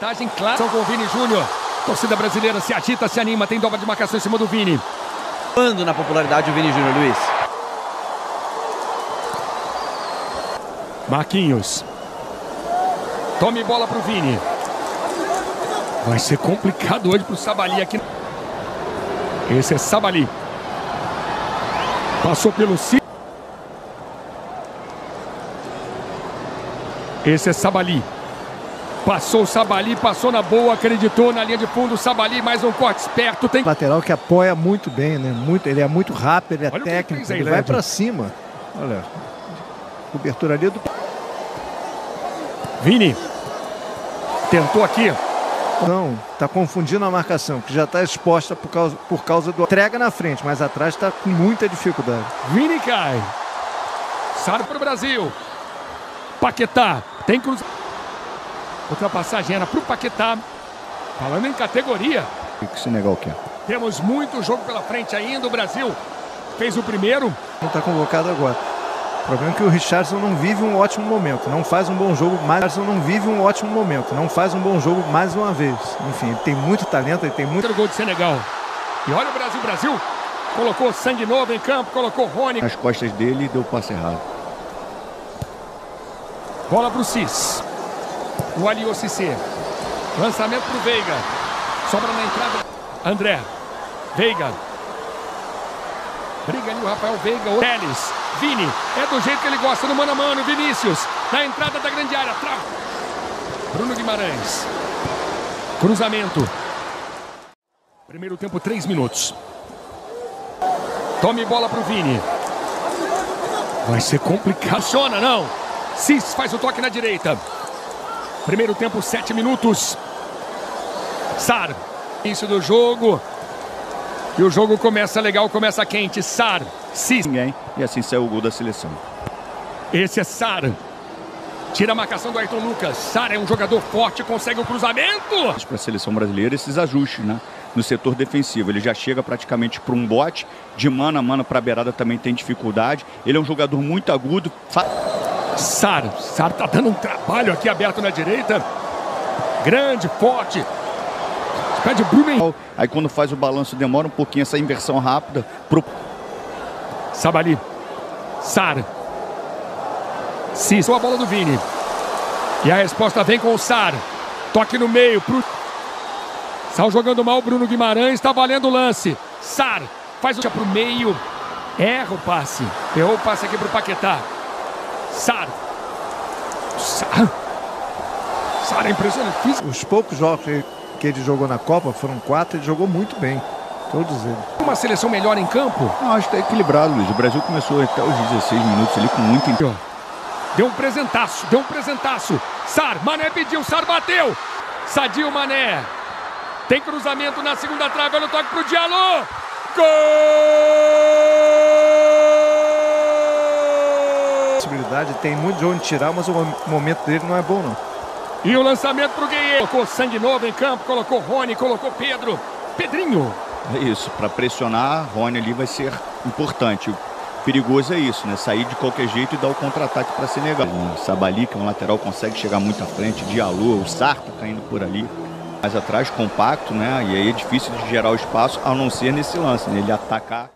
vantagem clara. São com o Vini Júnior. Torcida brasileira se agita, se anima, tem dobra de marcação em cima do Vini. Quando na popularidade o Vini Júnior, Luiz? Marquinhos. Tome bola pro Vini. Vai ser complicado hoje pro Sabali aqui. Esse é Sabali. Passou pelo C. Esse é Sabali. Passou o Sabali, passou na boa, acreditou na linha de fundo. Sabali, mais um corte esperto. Tem lateral que apoia muito bem, né? Muito, ele é muito rápido, ele é Olha técnico, aí, ele vai para cima. Olha, cobertura ali do Vini. Tentou aqui. não, tá confundindo a marcação, que já está exposta por causa, por causa do entrega na frente, mas atrás está com muita dificuldade. Vini cai. Sai para o Brasil. Paquetá. Tem cruz. Ultrapassagem era para o Paquetá. Falando em categoria. O que o Senegal quer? Temos muito jogo pela frente ainda. O Brasil fez o primeiro. Não está convocado agora. O problema é que o Richardson não vive um ótimo momento, não faz um bom jogo, mais Richardson não vive um ótimo momento, não faz um bom jogo mais uma vez. Enfim, ele tem muito talento, ele tem muito gol de Senegal. E olha o Brasil, Brasil. Colocou sangue novo em campo, colocou Rony. Nas costas dele deu o passe errado. Bola pro Cis. O Aliou Cissé. Lançamento pro Veiga. Sobra na entrada. André. Veiga. Briga ali o Rafael Veiga. O Teles. Vini. É do jeito que ele gosta no mano a mano. Vinícius. Na entrada da grande área. Trava. Bruno Guimarães. Cruzamento. Primeiro tempo, três minutos. Tome bola pro Vini. Vai ser complicado. Funciona, não. Cis faz o toque na direita. Primeiro tempo, sete minutos. Sar. Início do jogo. E o jogo começa legal, começa quente. Sar. Cis. Ninguém. E assim saiu o gol da seleção. Esse é Sar. Tira a marcação do Ayrton Lucas. Sar é um jogador forte, consegue o cruzamento. Para a seleção brasileira, esses ajustes, né? No setor defensivo. Ele já chega praticamente para um bote. De mano a mano para a beirada também tem dificuldade. Ele é um jogador muito agudo. Sar. Sar tá dando um trabalho aqui aberto na direita. Grande, forte. Pede Bruno. Aí quando faz o balanço demora um pouquinho essa inversão rápida. Pro... Sabali. Sar. Cis. A bola do Vini. E a resposta vem com o Sar. Toque no meio. Pro... Sal jogando mal. Bruno Guimarães. Está valendo o lance. Sar. Faz o para o meio. Erra o passe. Errou o passe aqui para o Paquetá. Sar. Sar. Sar é impressionante. Os poucos jogos que- ele jogou na Copa foram quatro, ele jogou muito bem. Todos eles. uma seleção melhor em campo. Não, acho que está equilibrado, Luiz. O Brasil começou até os 16 minutos ali com muito Ó, Deu um presentaço, deu um presentaço. Sar, Mané pediu, Sar bateu. Sadio Mané. Tem cruzamento na segunda trave, olha o toque pro Diallo. Gol! Tem muito de onde tirar, mas o mom- momento dele não é bom, não. E o lançamento pro Gueye. Colocou sangue novo em campo, colocou Rony, colocou Pedro. Pedrinho. É isso, para pressionar, Rony ali vai ser importante. O perigoso é isso, né? Sair de qualquer jeito e dar o contra-ataque para Senegal. O Sabali, que é um lateral, consegue chegar muito à frente. Diallo, o Sar tá caindo por ali. Mais atrás, compacto, né? E aí é difícil de gerar o espaço, a não ser nesse lance, né? Ele atacar.